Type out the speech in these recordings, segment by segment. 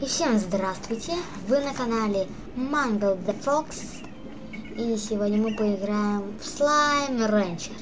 И всем здравствуйте! Вы на канале Mangle the Fox. И сегодня мы поиграем в Slime Rancher.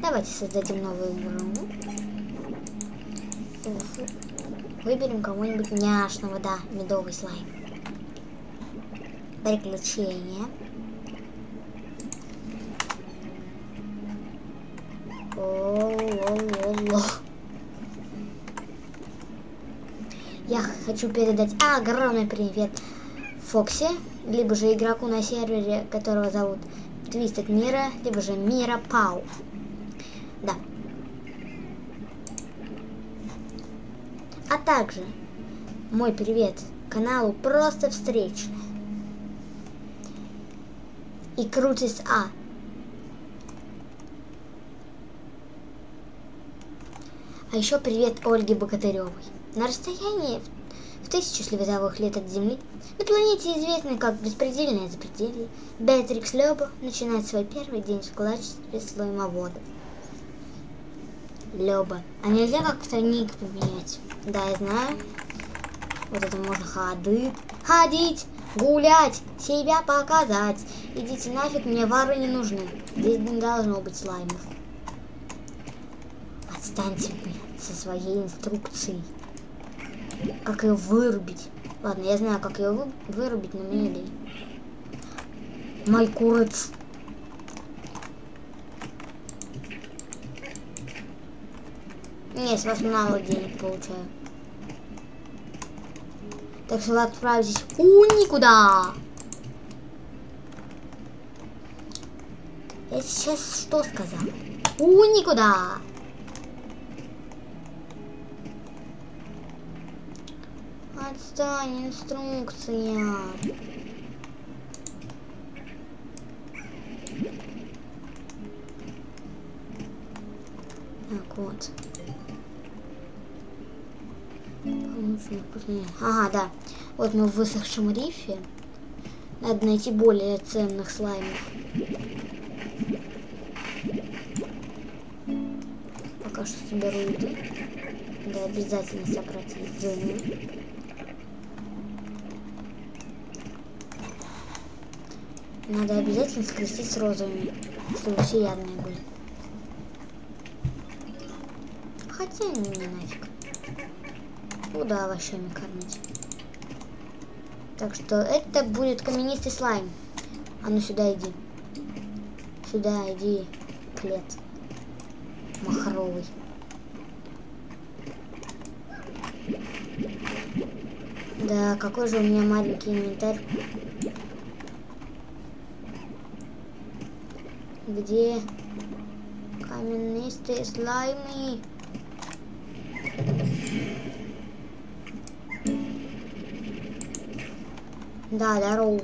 Давайте создадим новую игру. Выберем кого-нибудь няшного, да, медовый слайм. Приключения. О-о-о-о. Я хочу передать огромный привет Фокси, либо же игроку на сервере, которого зовут Твистед Мира, либо же Мира Пау. Да. А также мой привет каналу Просто Встречный. И Крутис А. А еще привет Ольге Богатыревой. На расстоянии в тысячу световых лет от Земли на планете, известной как Беспредельное Запределье, Беатрикс Лёба начинает свой первый день в кулачестве слоимовода. Лёба. А нельзя как-то ник поменять? Да, я знаю. Вот это можно ходить, ходить, гулять, себя показать. Идите нафиг, мне вары не нужны. Здесь не должно быть слаймов. Отстаньте мне со своей инструкцией. Как ее вырубить? Ладно, я знаю, как ее вы... вырубить, но мне лень. Мой курец. Не, с вас мало денег получаю. Так что отправитесь у никуда. Я сейчас что сказал? У никуда. Отстань, инструкция. Так вот. Ага, да. Вот мы в высохшем рифе. Надо найти более ценных слаймов. Пока что соберу еду. Да, обязательно собрать еду. Надо обязательно скрестить с розовыми, чтобы все явные были. Хотя не мне нафиг. Куда овощами кормить? Так что это будет каменистый слайм. А ну сюда иди. Сюда иди, клет. Махровый. Да, какой же у меня маленький инвентарь. Где каменистые слаймы? Да, здорово.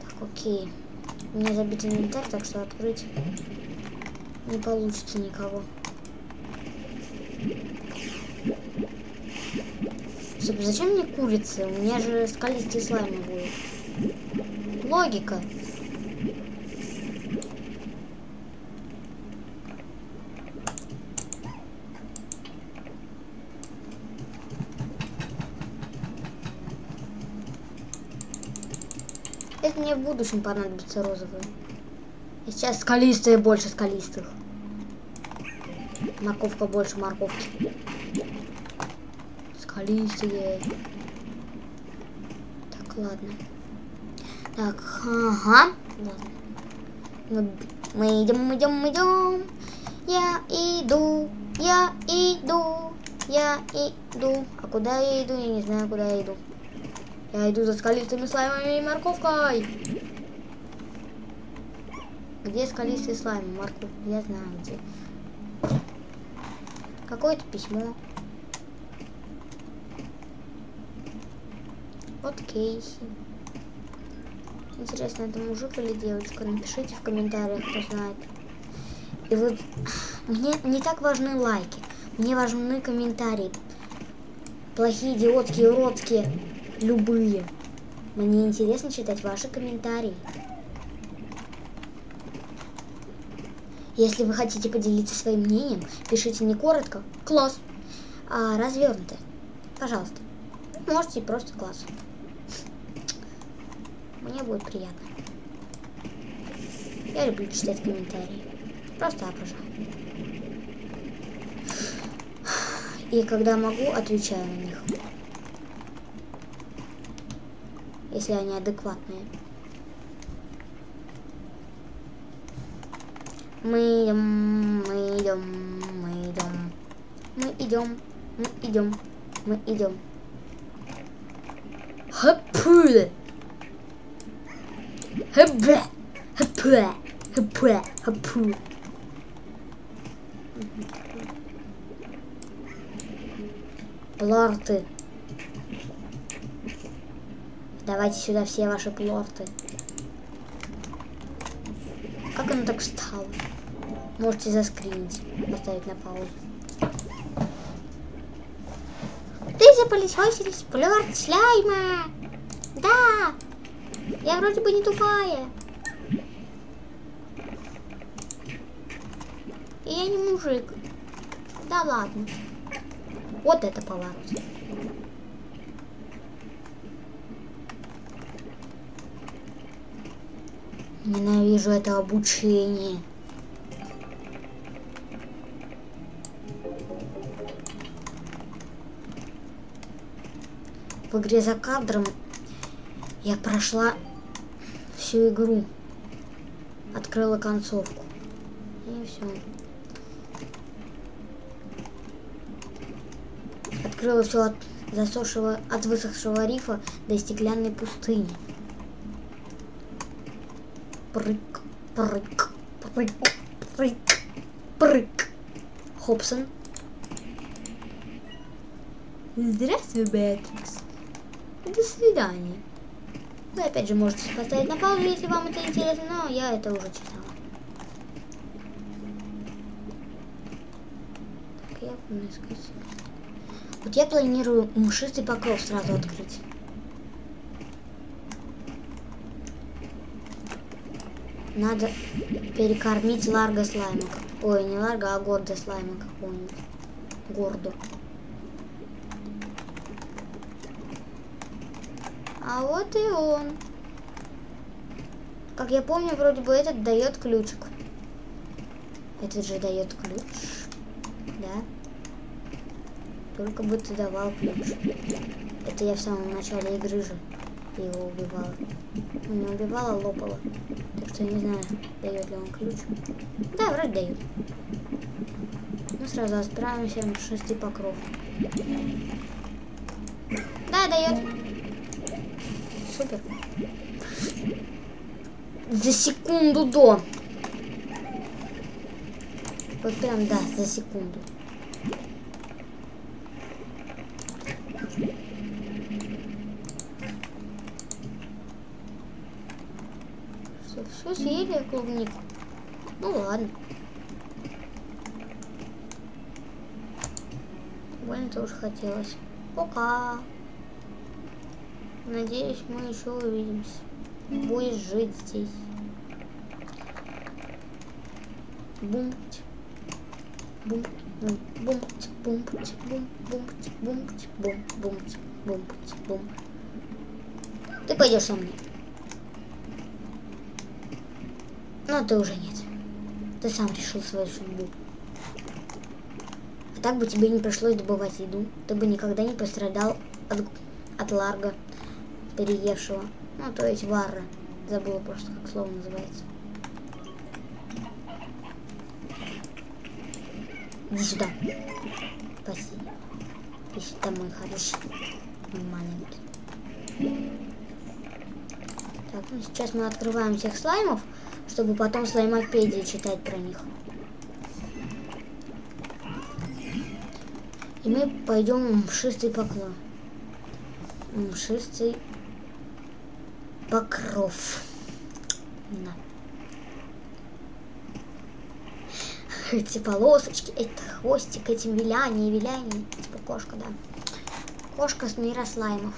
Так, окей. У меня забит инвентарь, так что открыть не получится никого. Зачем мне курицы? У меня же скалистые слаймы будут. Логика. Это мне в будущем понадобится розовые. И сейчас скалистые больше скалистых. Морковка больше морковки. Скалистые. Так, ладно. Так, ага. Ладно. Мы идем, мы идем, мы идем. Я иду, я иду, я иду. А куда я иду? Я не знаю, куда я иду. Я иду за скалистыми слаймами и морковкой. Где скалистый слайм? Морковь. Я знаю где. Какое-то письмо. Вот Кейси. Интересно, это мужик или девочка? Напишите в комментариях, кто знает. И вот мне не так важны лайки. Мне важны комментарии. Плохие, идиотские, уродские, любые. Мне интересно читать ваши комментарии. Если вы хотите поделиться своим мнением, пишите не коротко «класс», а развернуто. Пожалуйста. Можете просто «класс». Мне будет приятно. Я люблю читать комментарии. Просто обожаю. И когда могу, отвечаю на них. Если они адекватные. Мы идем, мы идем, мы идем, мы идем, мы идем, мы идем. Хапуля. Хапуля. Хапуля. Хапуля. Хапуля. Плорты. Давайте сюда все ваши плорты. Как оно так встало? Можете заскринить, поставить на паузу. Ты запылесосились плорт слайма. Да. Я вроде бы не тупая. И я не мужик. Да ладно. Вот это поворот. Ненавижу это обучение. В игре за кадром я прошла всю игру. Открыла концовку. И все. Открыла все от засохшего, от высохшего рифа до стеклянной пустыни. Прыг, прыг, прыг, прыг, прыг. Хобсон. Здравствуй, Бэтрикс. До свидания. Вы опять же можете поставить на паузу, если вам это интересно, но я это уже читала. Так, я помню сказать. Вот я планирую мшистый покров сразу открыть. Надо перекормить Ларго слаймок. Ой, не Ларго, а Гордо какого-нибудь. Горду. А вот и он. Как я помню, вроде бы этот дает ключик. Этот же дает ключ. Да. Только бы ты давал ключ. Это я в самом начале игры же его убивала. Ну, не убивала, а лопала. Так что не знаю, дает ли он ключ. Да, вроде дает. Ну, сразу отправимся в шестый покров. Да, дает. Супер. За секунду до. Вот прям, да, за секунду. Все съели клубнику. Ну ладно. Больно тоже хотелось. Пока. Надеюсь, мы еще увидимся. Будешь жить здесь. Бумпть. Бумпть. Бумпть. Бумпть. Бум. Бумпть. Бумпть. Бум. Бумпть. Бумпть. Бум. Ты пойдешь со мной. Но ты уже нет. Ты сам решил свою судьбу. А так бы тебе не пришлось добывать еду. Ты бы никогда не пострадал от, от ларга, переевшего. Ну, то есть варра. Забыла просто, как слово называется. Иди сюда. Спасибо. Иди мой хороший. Мой маленький. Так, ну сейчас мы открываем всех слаймов чтобы потом слаймопедии читать про них. И мы пойдем в шестый поклон. Шестый покров. Да. Эти полосочки, это хвостик, эти виляния, виляния. Типа кошка, да. Кошка с мира слаймов.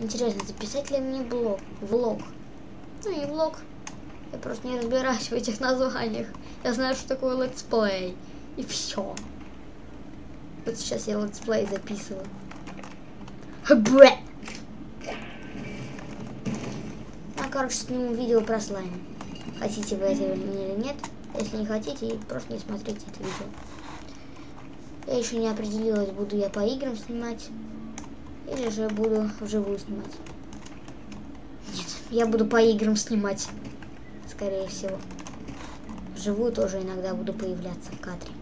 Интересно, записать ли мне блог? Влог. Ну и влог. Я просто не разбираюсь в этих названиях. Я знаю, что такое летсплей. И все. Вот сейчас я летсплей записываю. Бре! А, короче, сниму видео про слайм. Хотите вы это или нет. Если не хотите, просто не смотрите это видео. Я еще не определилась, буду я по играм снимать. Или же буду вживую снимать. Нет, я буду по играм снимать. Скорее всего. Вживую тоже иногда буду появляться в кадре.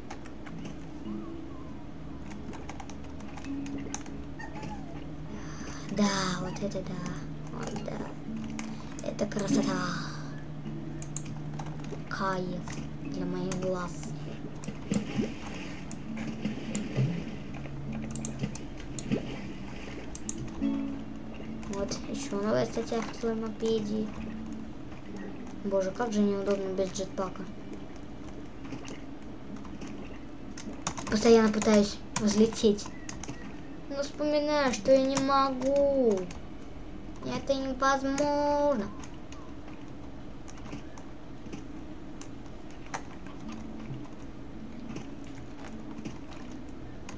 Да, вот это да. Вот да. Это красота. Кайф для моих глаз. Вот, еще новая статья в мопеде. Боже, как же неудобно без джетпака. Постоянно пытаюсь взлететь. Вспоминаю, что я не могу. Это невозможно.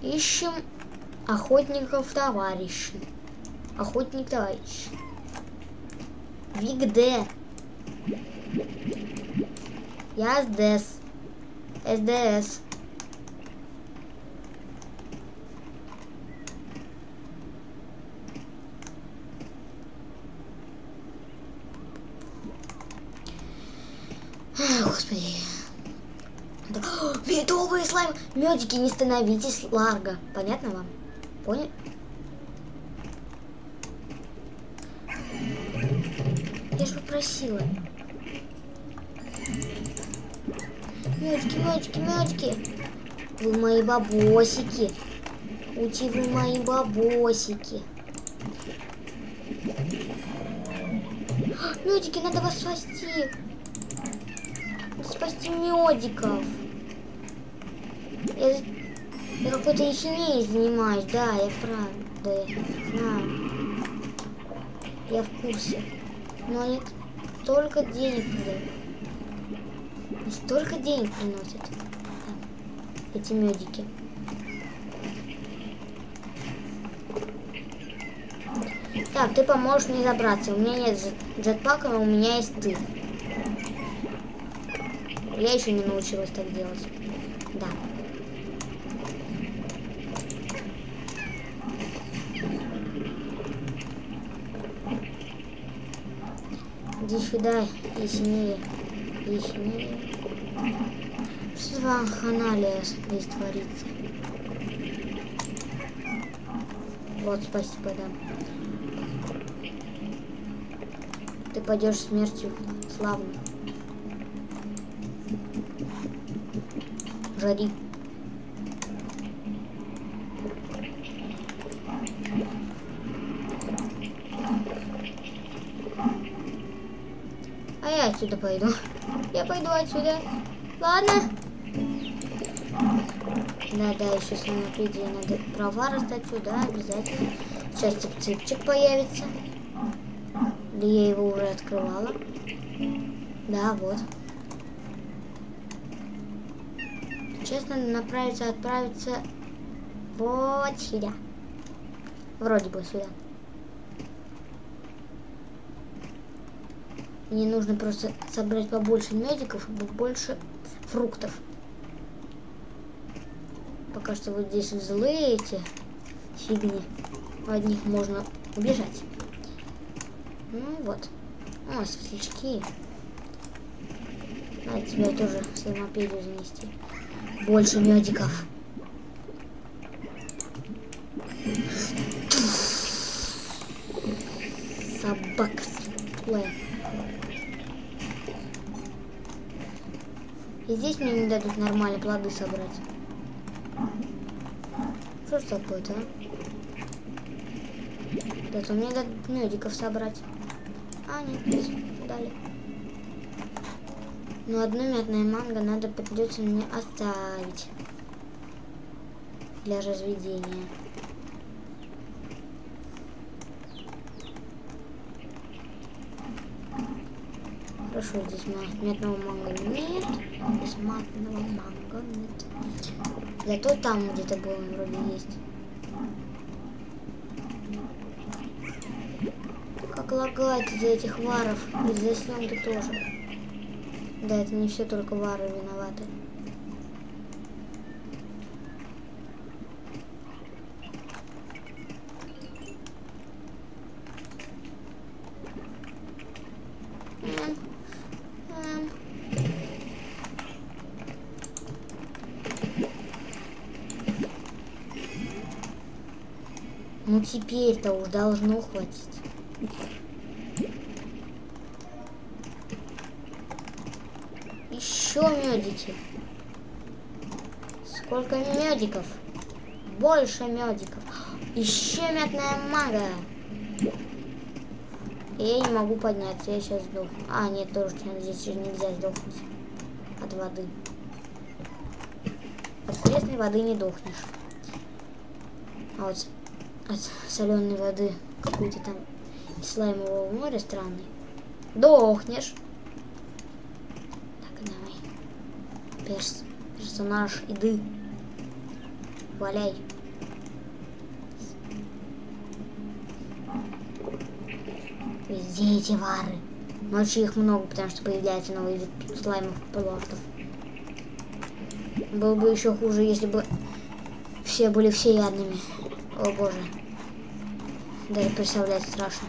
Ищем охотников товарищей. Охотник товарищ. Вигде. Я СДС. СДС. Господи. Да. Медовый слайм. Медики, не становитесь ларго. Понятно вам? Понял? Я же попросила. Медики, медики, медики. Вы мои бабосики. Ути, вы мои бабосики. Медики, надо вас спасти. Спасти медиков. Я, я какой-то химией занимаюсь, да, я правда, знаю. Я в курсе. Но они столько денег дают. И столько денег приносят. Эти медики. Так, ты поможешь мне забраться. У меня нет джетпака, но у меня есть ты. Я еще не научилась так делать. Да. Иди сюда, и сильнее, и сильнее. Что за ханалия здесь творится? Вот, спасибо, да. Ты пойдешь смертью славно. Жари. А я отсюда пойду. Я пойду отсюда. Ладно. Да, да, еще с мопеде надо права раздать сюда обязательно. Сейчас цып-цыпчик появится. Или я его уже открывала. Да, вот. Сейчас надо направиться, отправиться вот сюда. Вроде бы сюда. Мне нужно просто собрать побольше медиков и побольше фруктов. Пока что вот здесь злые эти фигни. От них можно убежать. Ну вот. О, светлячки. Надо тебя тоже мопеду занести. Больше медиков. Собака светлая. И здесь мне не дадут нормально плоды собрать. Что ж такое-то, а? Да, мне дадут медиков собрать. А, нет, нет, дали. Но одну мятную манго надо придется мне оставить для разведения. Хорошо, здесь медного манго нет. Здесь матного манго нет. Зато там где-то было вроде есть. Как лагать из-за этих варов. Из-за съемки тоже. Да, это не все только вары виноваты. Ну теперь-то уж должно хватить. Еще медики. Сколько медиков? Больше медиков. Еще мятная мага. Я не могу подняться, я сейчас сдохну. А, нет, тоже здесь нельзя сдохнуть от воды. От пресной воды не дохнешь. А вот от соленой воды какой-то там слаймового моря странный. Дохнешь. Так, давай. Перс, персонаж, иди. Валяй. Везде эти вары. Ночью их много, потому что появляется новый вид слаймов полуавтов. Было бы еще хуже, если бы все были всеядными. О боже. Даже представлять страшно.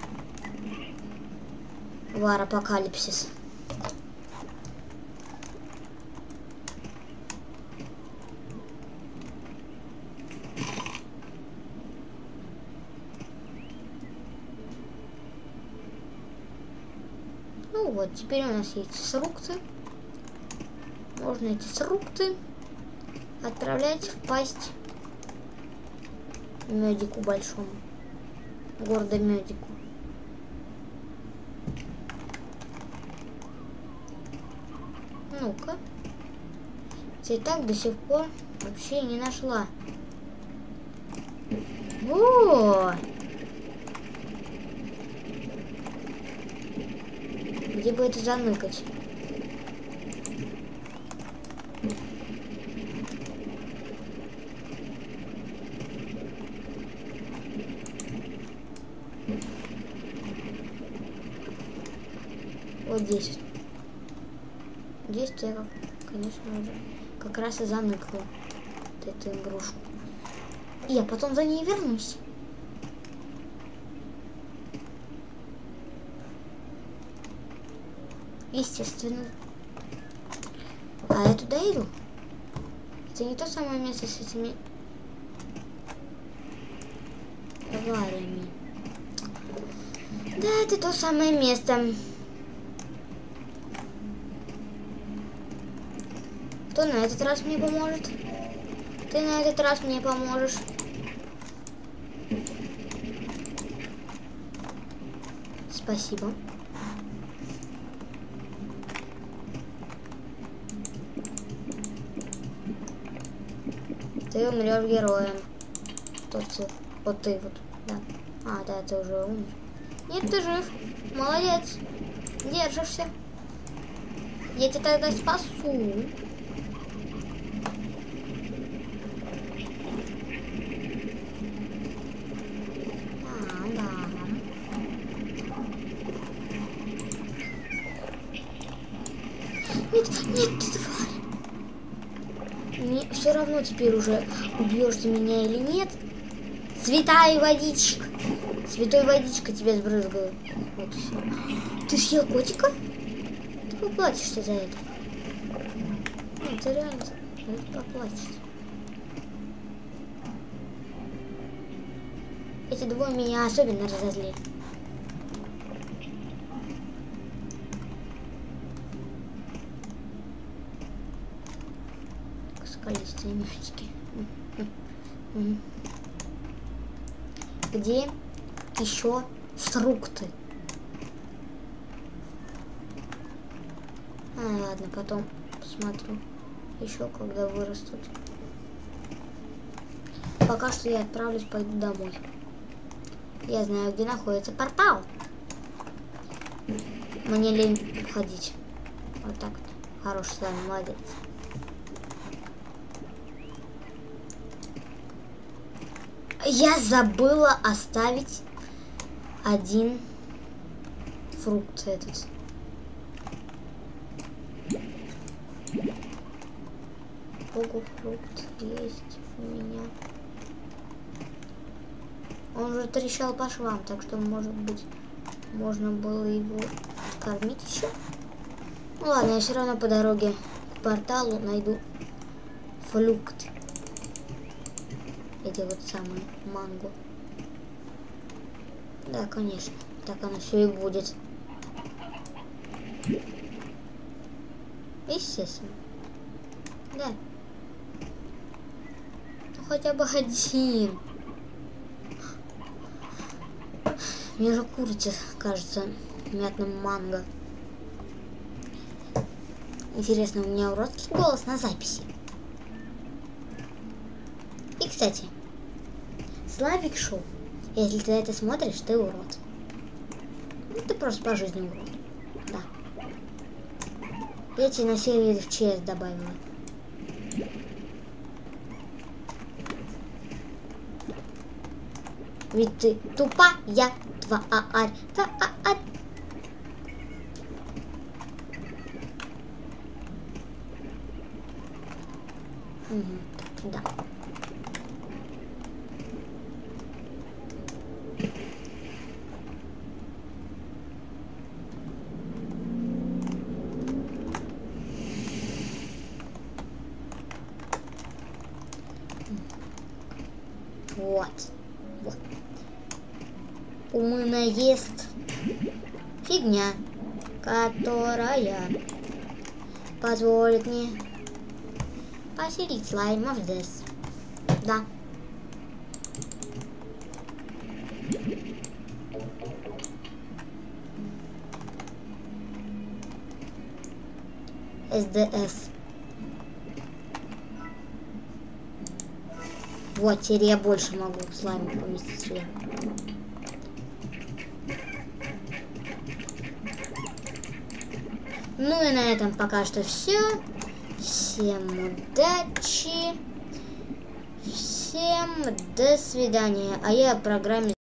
Вар апокалипсис. Ну вот, теперь у нас есть срукты. Можно эти срукты отправлять в пасть медику большому гордо медику. Ну-ка. Я так до сих пор вообще не нашла. О! Где бы это заныкать? Вот здесь. Здесь я, конечно, уже как раз и заныкла вот эту игрушку. И я потом за ней вернусь. Естественно. А я туда иду. Это не то самое место с этими авариями. Да, это то самое место. Кто на этот раз мне поможет? Ты на этот раз мне поможешь. Спасибо. Ты умрешь героем. Тот Вот ты вот, да. А, да, ты уже умер. Нет, ты жив. Молодец. Держишься. Я тебя тогда спасу. Теперь уже убьешь ты меня или нет. Святая водичка. Святой водичка тебе сбрызгаю. Вот все. Ты съел котика? Ты поплатишься за это. Ты реально поплатишься. Эти двое меня особенно разозлили. Мячики. Где еще срукты? А, ладно, потом посмотрю. Еще когда вырастут. Пока что я отправлюсь, пойду домой. Я знаю, где находится портал. Мне лень ходить. Вот так вот. Хороший слайм, молодец. Я забыла оставить один фрукт этот. Богу фрукт есть у меня. Он уже трещал по швам, так что, может быть, можно было его кормить еще. Ну ладно, я все равно по дороге к порталу найду фрукт. Эти вот самые манго. Да, конечно. Так оно все и будет. Естественно. Да. Ну, хотя бы один. Мне же курица кажется мятным манго. Интересно, у меня уродский голос на записи. Кстати, Славик Шоу. Если ты это смотришь, ты урод. Ну, ты просто по жизни урод. Да. Я тебе на сервере в ЧС добавила. Ведь ты тупа, я твоя, твоя, Угу, да. Вот. Вот. Умына ест фигня, которая позволит мне поселить слаймов здесь. Да. СДС. Вот, теперь я больше могу слайм поместить сюда. Ну и на этом пока что все. Всем удачи. Всем до свидания. А я программе